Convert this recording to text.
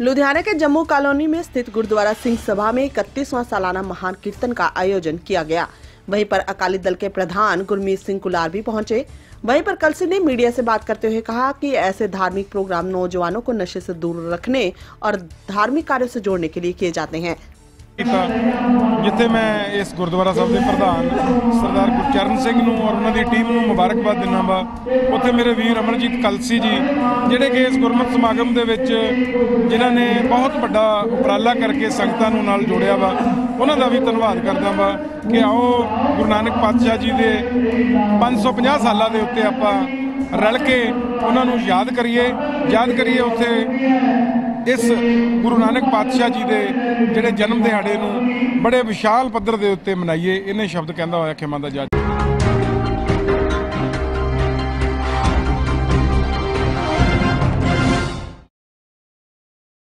लुधियाना के जम्मू कॉलोनी में स्थित गुरुद्वारा सिंह सभा में इकतीसवां सालाना महान कीर्तन का आयोजन किया गया वहीं पर अकाली दल के प्रधान गुरमीत सिंह कुलार भी पहुंचे वहीं पर कलसी ने मीडिया से बात करते हुए कहा कि ऐसे धार्मिक प्रोग्राम नौजवानों को नशे से दूर रखने और धार्मिक कार्यों से जोड़ने के लिए किए जाते हैं ਕੀਤਾ ਜਿੱਥੇ ਮੈਂ ਇਸ ਗੁਰਦੁਆਰਾ ਸਾਹਿਬ ਦੇ ਪ੍ਰਧਾਨ ਚਰਨ ਸਿੰਘ ਨੂੰ ਔਰ ਉਹਨਾਂ ਦੀ ਟੀਮ ਨੂੰ ਮੁਬਾਰਕਬਾਦ ਦਿੰਦਾ ਵਾ। ਉੱਥੇ ਮੇਰੇ ਵੀਰ ਅਮਰਜੀਤ ਕਲਸੀ ਜੀ, ਜਿਹੜੇ ਕਿ ਇਸ ਗੁਰਮਤਿ ਸਮਾਗਮ ਦੇ ਵਿੱਚ ਜਿਨ੍ਹਾਂ ਨੇ ਬਹੁਤ ਵੱਡਾ ਉਪਰਾਲਾ ਕਰਕੇ ਸੰਗਤਾਂ ਨੂੰ ਨਾਲ ਜੋੜਿਆ ਵਾ। ਉਹਨਾਂ ਦਾ ਵੀ ਧੰਨਵਾਦ ਕਰਦਾ ਵਾ ਕਿ ਆਓ ਗੁਰੂ ਨਾਨਕ ਪਾਤਸ਼ਾਹ ਜੀ ਦੇ 550 ਸਾਲਾਂ ਦੇ ਉੱਤੇ ਆਪਾਂ ਰਲ ਕੇ ਉਹਨਾਂ ਨੂੰ ਯਾਦ ਕਰੀਏ। ਯਾਦ ਕਰੀਏ ਉੱਥੇ ਇਸ ਗੁਰੂ ਨਾਨਕ ਪਾਤਸ਼ਾਹ ਜੀ ਦੇ ਜਿਹੜੇ ਜਨਮ ਦਿਹਾੜੇ ਨੂੰ ਬੜੇ ਵਿਸ਼ਾਲ ਪੱਧਰ ਦੇ ਉੱਤੇ ਮਨਾਈਏ। ਇਹਨੇ ਸ਼ਬਦ ਕਹਿੰਦਾ ਹੋਇਆ, ਖਿਮਾ ਦਾ ਜੱਜ